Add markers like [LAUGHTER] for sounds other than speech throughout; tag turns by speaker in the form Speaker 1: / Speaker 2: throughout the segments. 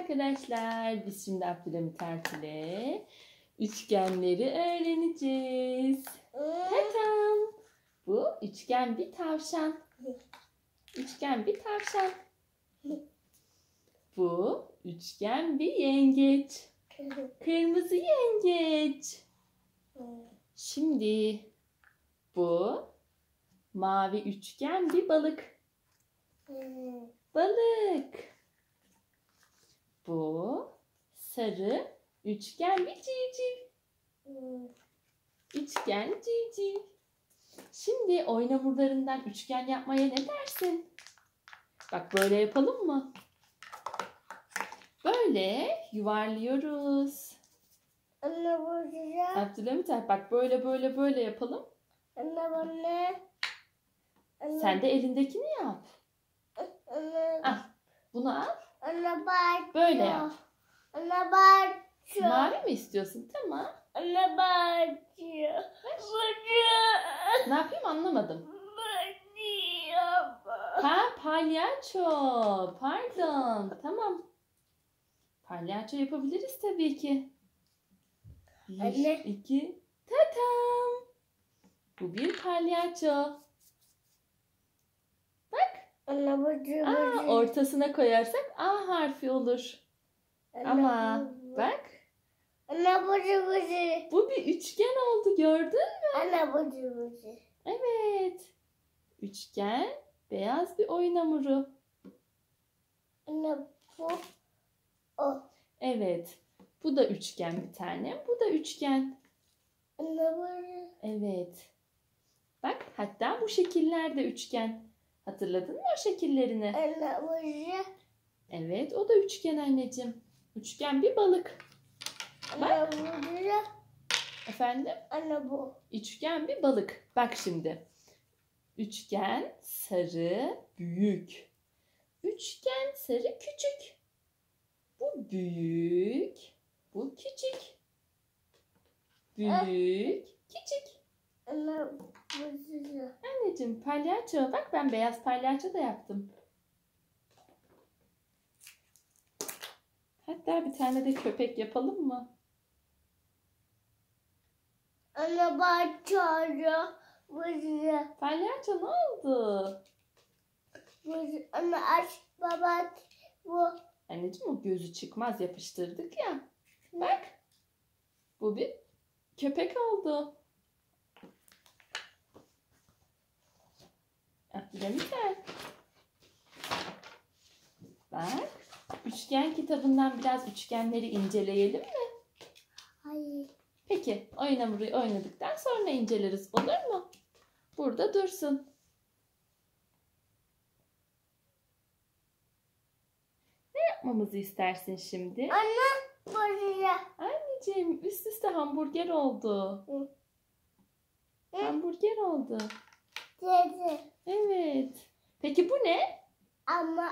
Speaker 1: arkadaşlar. Biz şimdi Abdülhamit Erk ile üçgenleri öğreneceğiz. Tatam. Bu üçgen bir tavşan. Üçgen bir tavşan. Bu üçgen bir yengeç. Kırmızı yengeç. Şimdi bu mavi üçgen bir balık. Balık. Bu sarı üçgen bir civciv. Üçgen civciv. Şimdi oyun hamurlarından üçgen yapmaya ne dersin? Bak böyle yapalım mı? Böyle yuvarlıyoruz.
Speaker 2: Anne buraya.
Speaker 1: Abdülhamit bak böyle böyle böyle yapalım.
Speaker 2: Anne. Anne,
Speaker 1: Sen de elindekini yap.
Speaker 2: Anne,
Speaker 1: Al. Bunu al.
Speaker 2: Anne bak.
Speaker 1: Böyle yap.
Speaker 2: Anne bak.
Speaker 1: Mavi mi istiyorsun? Tamam.
Speaker 2: Anne bak. Buraya.
Speaker 1: Ne yapayım anlamadım.
Speaker 2: Buraya.
Speaker 1: Ha palyaço. Pardon. Tamam. Palyaço yapabiliriz tabii ki. Bir,
Speaker 2: Anne.
Speaker 1: iki, tatam. Bu bir palyaço. Aa, ortasına koyarsak A harfi olur. Ama bak bu bir üçgen oldu gördün mü? Evet. Üçgen beyaz bir oyun hamuru. Evet. Bu da üçgen bir tane. Bu da üçgen. Evet. Bak hatta bu şekiller de üçgen. Hatırladın mı o şekillerini? Evet o da üçgen anneciğim. Üçgen bir balık.
Speaker 2: Buraya.
Speaker 1: Efendim?
Speaker 2: Anne bu.
Speaker 1: Üçgen bir balık. Bak şimdi. Üçgen sarı büyük. Üçgen sarı küçük. Bu büyük. Bu küçük. Büyük. Küçük. Anneciğim palyaço. Bak ben beyaz palyaço da yaptım. Hatta bir tane de köpek yapalım mı?
Speaker 2: Çağırıyor. Buraya.
Speaker 1: Palyaço ne oldu?
Speaker 2: Anne aç baba. Bu.
Speaker 1: Anneciğim o gözü çıkmaz yapıştırdık ya. Bak. Bu bir köpek oldu. Abdülhamit Er. Bak. Üçgen kitabından biraz üçgenleri inceleyelim mi?
Speaker 2: Hayır.
Speaker 1: Peki oyun hamuru oynadıktan sonra inceleriz olur mu? Burada dursun. Ne yapmamızı istersin şimdi?
Speaker 2: Anne buraya.
Speaker 1: Anneciğim üst üste hamburger oldu.
Speaker 2: Hı.
Speaker 1: Hamburger oldu.
Speaker 2: Dedi.
Speaker 1: Evet. Peki bu ne?
Speaker 2: Ama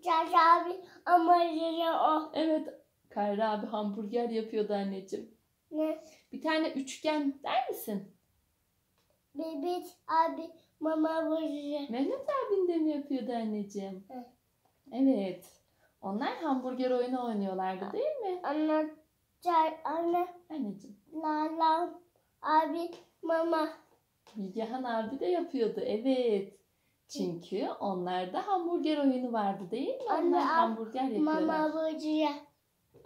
Speaker 2: Caca abi ama yine o.
Speaker 1: Evet. Kayra abi hamburger yapıyordu anneciğim.
Speaker 2: Ne?
Speaker 1: Bir tane üçgen der misin?
Speaker 2: Bebek abi mama buraya.
Speaker 1: Mehmet abin de mi yapıyordu anneciğim?
Speaker 2: Hı.
Speaker 1: Evet. Onlar hamburger oyunu oynuyorlardı değil mi?
Speaker 2: Anne anne
Speaker 1: Anneciğim.
Speaker 2: Lala abi mama.
Speaker 1: Bilgehan abi de yapıyordu. Evet. Çünkü onlarda hamburger oyunu vardı değil mi?
Speaker 2: Anne,
Speaker 1: Onlar
Speaker 2: al.
Speaker 1: hamburger yapıyorlar.
Speaker 2: Mama buraya.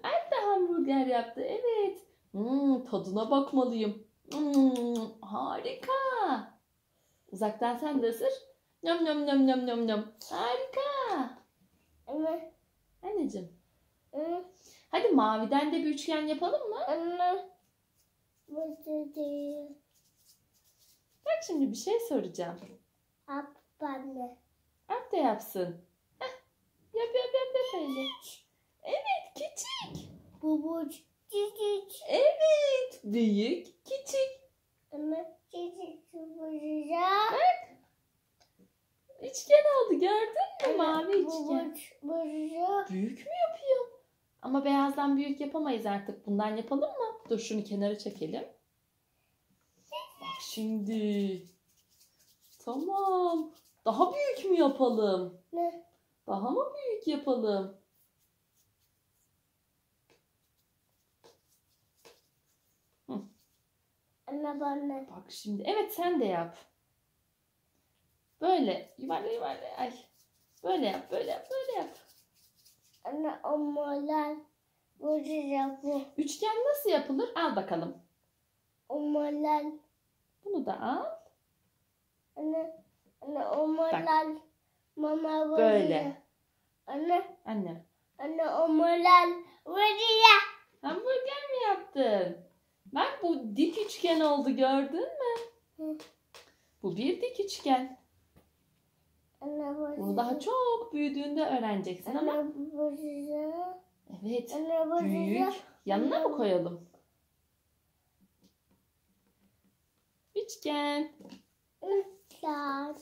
Speaker 1: Alp de hamburger yaptı. Evet. Hmm, tadına bakmalıyım. Hmm, harika. Uzaktan sen de ısır. Nyam nyam nyam nyam nyam nyam. Harika.
Speaker 2: Anne.
Speaker 1: Anneciğim.
Speaker 2: Anne.
Speaker 1: Hadi maviden de bir üçgen yapalım mı?
Speaker 2: Anne. Buraya.
Speaker 1: Bak şimdi bir şey soracağım.
Speaker 2: Hap anne.
Speaker 1: Alp de yapsın. Heh. Yap yap yap yap öyle. Evet küçük.
Speaker 2: Bubuç. Çiçek.
Speaker 1: Evet. Büyük küçük.
Speaker 2: Anne. Çiçek buraya.
Speaker 1: Üçgen oldu gördün mü? Mavi üçgen.
Speaker 2: Buraya.
Speaker 1: Büyük mü yapıyor? Ama beyazdan büyük yapamayız artık. Bundan yapalım mı? Dur şunu kenara çekelim şimdi. Tamam. Daha büyük mü yapalım?
Speaker 2: Ne?
Speaker 1: Daha mı büyük yapalım? Hı.
Speaker 2: Anne bana.
Speaker 1: Bak şimdi. Evet sen de yap. Böyle. Yuvarla yuvarla. Ay. Böyle yap. Böyle yap. Böyle yap.
Speaker 2: Anne omalar. Böyle yap.
Speaker 1: Üçgen nasıl yapılır? Al bakalım.
Speaker 2: Omalar.
Speaker 1: Bunu da al.
Speaker 2: Anne. Anne omalar. Mama vuracak.
Speaker 1: Böyle.
Speaker 2: Anne.
Speaker 1: Anne.
Speaker 2: Anne omalar. Vuracak.
Speaker 1: Hamburger mi yaptın? Bak bu dik üçgen oldu gördün mü?
Speaker 2: Hı.
Speaker 1: Bu bir dik üçgen.
Speaker 2: Anne vuracak.
Speaker 1: Bunu daha çok büyüdüğünde öğreneceksin ama.
Speaker 2: Anne vuracak.
Speaker 1: Evet.
Speaker 2: Anne vuracak.
Speaker 1: Büyük. Yanına mı koyalım? Üçgen.
Speaker 2: Üçler.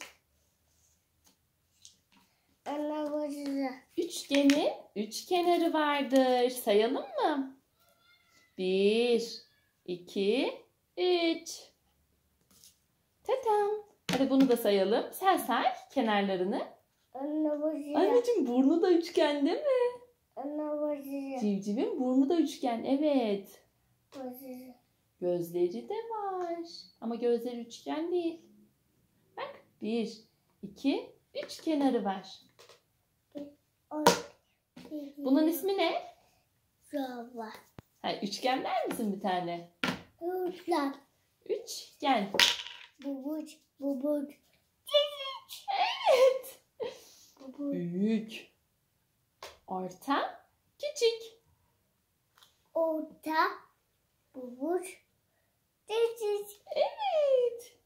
Speaker 2: Anne vuracak.
Speaker 1: Üçgenin üç kenarı vardır. Sayalım mı? Bir, iki, üç. Tatam. Hadi bunu da sayalım. Sen say kenarlarını.
Speaker 2: Anne vuracak.
Speaker 1: Anneciğim burnu da üçgen değil mi?
Speaker 2: Vuracak.
Speaker 1: Civcivin burnu da üçgen. Evet.
Speaker 2: Vuracak.
Speaker 1: Gözleri de var. Ama gözleri üçgen değil. Bak. Bir, iki, üç kenarı var. Bunun ismi ne?
Speaker 2: Şova.
Speaker 1: Ha, üçgen der misin bir tane?
Speaker 2: Üçler.
Speaker 1: Üçgen.
Speaker 2: Bubuç. Bubuç.
Speaker 1: Evet.
Speaker 2: Bubuç.
Speaker 1: Büyük. Orta. Küçük.
Speaker 2: Orta. Bubuç. Küçük.
Speaker 1: Evet.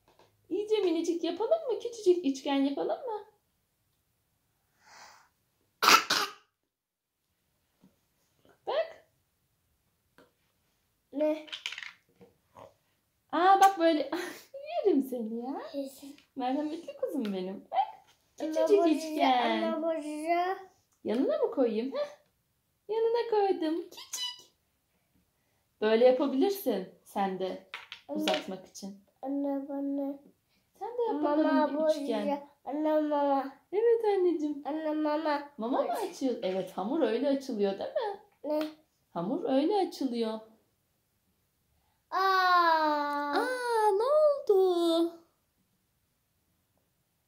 Speaker 1: İyice minicik yapalım mı? Küçücük üçgen yapalım mı? Bak.
Speaker 2: Ne?
Speaker 1: Aa bak böyle. [LAUGHS] Yerim seni ya. Merhametli kuzum benim. Bak. Küçücük üçgen. Yanına mı koyayım? Heh. Yanına koydum. Küçük. Böyle yapabilirsin sen de
Speaker 2: Anne,
Speaker 1: uzatmak için.
Speaker 2: anne bana.
Speaker 1: Sen de yap
Speaker 2: Mama
Speaker 1: bakalım bir üçgen.
Speaker 2: Anne mama.
Speaker 1: Evet anneciğim.
Speaker 2: Anne mama.
Speaker 1: Mama mı açıyor? Evet hamur öyle açılıyor değil mi?
Speaker 2: Ne?
Speaker 1: Hamur öyle açılıyor.
Speaker 2: Aa.
Speaker 1: Aa ne oldu?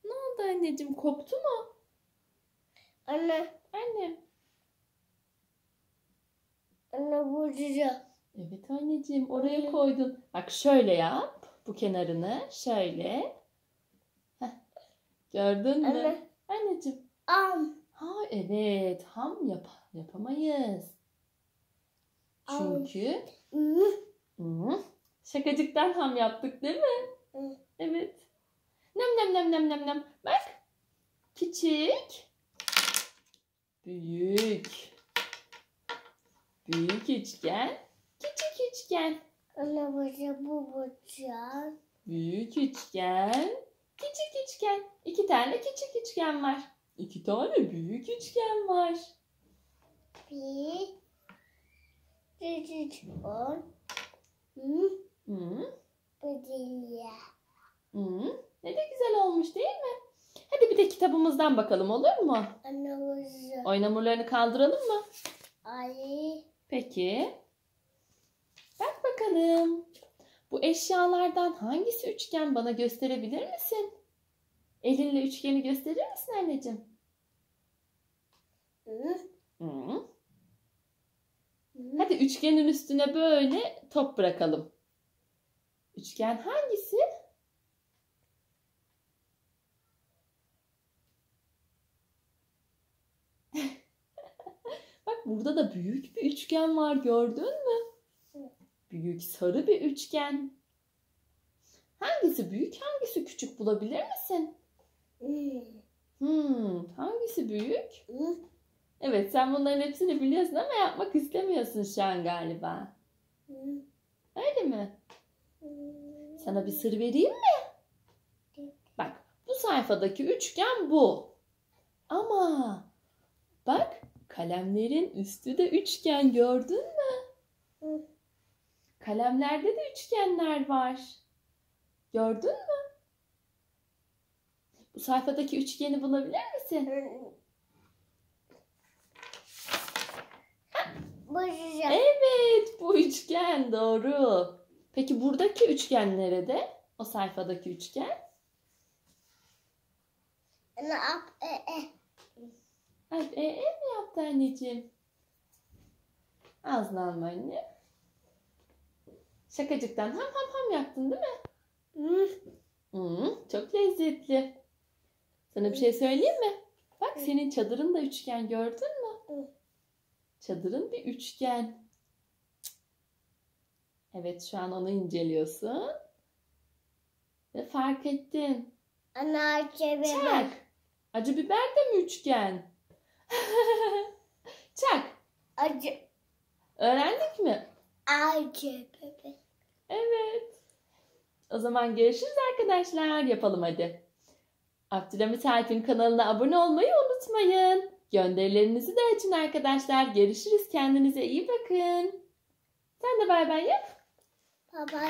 Speaker 1: Ne oldu anneciğim? Koptu mu?
Speaker 2: Anne.
Speaker 1: Annem.
Speaker 2: Anne vuracak.
Speaker 1: Evet anneciğim oraya
Speaker 2: Öyle.
Speaker 1: koydun. Bak şöyle yap. Bu kenarını şöyle. Heh. Gördün mü?
Speaker 2: Anne.
Speaker 1: Anneciğim.
Speaker 2: Am.
Speaker 1: Ha evet ham yap yapamayız.
Speaker 2: Am.
Speaker 1: Çünkü şakacıktan ham yaptık değil mi? Evet. Nem nem nem nem nem nem. Bak. Küçük. Büyük. Büyük üçgen. Küçük üçgen.
Speaker 2: Vuracak. Bu vuracak.
Speaker 1: Büyük üçgen. Küçük üçgen. İki tane küçük üçgen var. İki tane büyük üçgen var.
Speaker 2: Bir. Üç. On. Hı.
Speaker 1: Hı,
Speaker 2: ya.
Speaker 1: hı. Ne de güzel olmuş değil mi? Hadi bir de kitabımızdan bakalım olur mu? Oyun hamurlarını kaldıralım mı?
Speaker 2: Ay.
Speaker 1: Peki. Bak bakalım. Bu eşyalardan hangisi üçgen bana gösterebilir misin? Elinle üçgeni gösterir misin anneciğim?
Speaker 2: Hı.
Speaker 1: Hı. Hadi üçgenin üstüne böyle top bırakalım. Üçgen hangisi? [LAUGHS] Bak burada da büyük bir üçgen var gördün mü? Büyük sarı bir üçgen. Hangisi büyük hangisi küçük bulabilir misin?
Speaker 2: Hı.
Speaker 1: Hmm, hangisi büyük?
Speaker 2: Hı.
Speaker 1: Evet sen bunların hepsini biliyorsun ama yapmak istemiyorsun şu an galiba.
Speaker 2: Hı.
Speaker 1: Öyle mi? Sana bir sır vereyim mi? Bak bu sayfadaki üçgen bu. Ama bak kalemlerin üstü de üçgen gördün mü? Kalemlerde de üçgenler var. Gördün mü? Bu sayfadaki üçgeni bulabilir misin? Evet bu üçgen doğru. Peki buradaki üçgen nerede? O sayfadaki üçgen.
Speaker 2: Ne yap? E, e.
Speaker 1: Ay, e, e mi yaptı anneciğim? Ağzını alma anne. Şakacıktan ham ham ham yaptın değil mi?
Speaker 2: Hı.
Speaker 1: Hmm, çok lezzetli. Sana bir şey söyleyeyim mi? Bak senin çadırın da üçgen gördün mü? Çadırın bir üçgen. Evet şu an onu inceliyorsun. Ve fark ettin.
Speaker 2: Ana çeviri.
Speaker 1: Çak. Acı biber de mi üçgen? [LAUGHS] Çak.
Speaker 2: Acı.
Speaker 1: Öğrendik mi?
Speaker 2: Acı bebe.
Speaker 1: Evet. O zaman görüşürüz arkadaşlar. Yapalım hadi. Abdülhamit Alp'in kanalına abone olmayı unutmayın. Gönderilerinizi de açın arkadaşlar. Görüşürüz. Kendinize iyi bakın. Sen de bay bay yap.
Speaker 2: Baba.